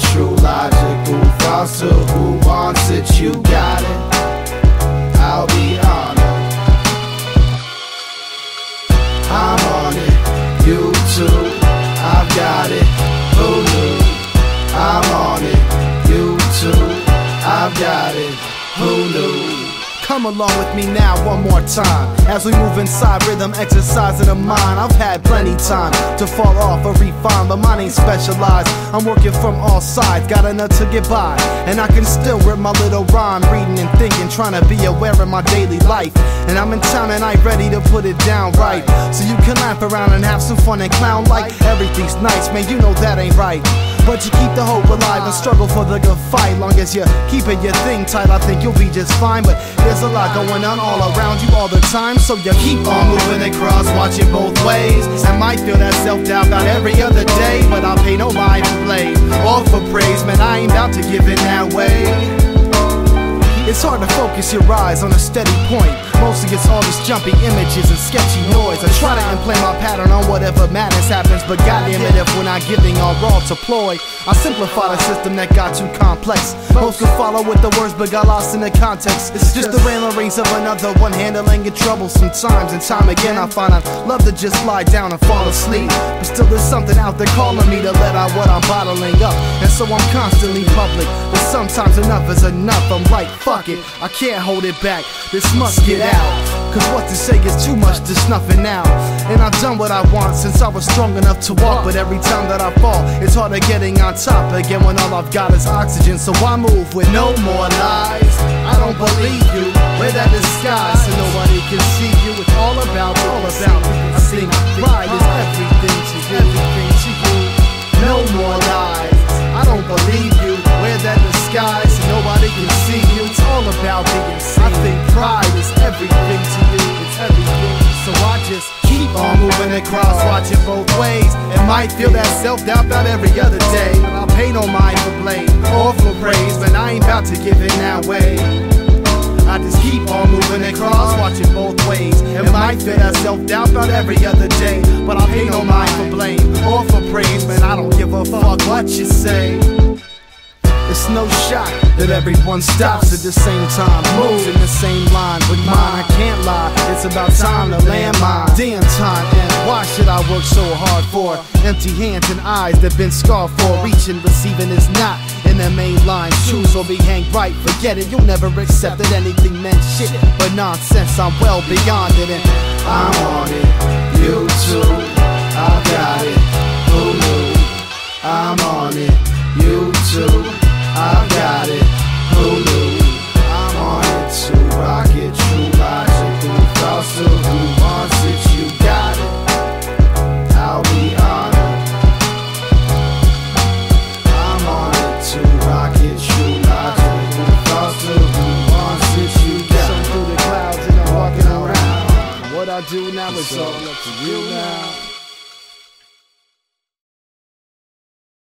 true. Come along with me now one more time. As we move inside rhythm exercise the mind. I've had plenty time to fall off or refine But mine ain't specialized. I'm working from all sides Got enough to get by. And I can still rip my little rhyme Reading and thinking Trying to be aware of my daily life. And I'm in town I ready to put it down right. So you can laugh around and have some fun and clown like Everything's nice. Man you know that ain't right but you keep the hope alive and struggle for the good fight. Long as you're keeping your thing tight, I think you'll be just fine. But there's a lot going on all around you all the time, so you keep on moving across, watching both ways. I might feel that self doubt about every other day, but I'll pay no mind for blame All for praise. Man, I ain't about to give in that way. It's hard to focus your eyes on a steady point. Mostly it's all these jumpy images and sketchy noise. I try to implant my pattern on whatever madness happens, but goddamn it, if we're not giving our raw to ploy, I simplify the system that got too complex. Most can follow with the words, but got lost in the context. It's just the ramblings of another one handling your troubles sometimes. And time again, I find I love to just lie down and fall asleep. But still, there's something out there calling me to let out what I'm bottling up. And so I'm constantly public. But sometimes enough is enough. I'm like, fuck it, I can't hold it back. This must get out. Cause what to say is too much to snuffing out. And I've done what I want since I was strong enough to walk. But every time that I fall, it's harder getting on top again when all I've got is oxygen. So I move with no more lies. I don't believe you. Wear that disguise so nobody can might feel that self doubt about every other day. But I'll pay no mind for blame or for praise. But I ain't about to give in that way. I just keep on moving across, watching both ways. And might feel that self doubt about every other day. But I'll pay no mind for blame or for praise. Man, I don't give a fuck what you say. No shock that everyone stops at the same time, moves in the same line. With mine, I can't lie. It's about time to land mine. Damn time, and why should I work so hard for empty hands and eyes that been scarred for? Reaching, receiving is not in the main line. Choose or be hang right. Forget it. You'll never accept that anything meant shit, but nonsense. I'm well beyond it, and I'm on it. You too. I do now is all up to you now.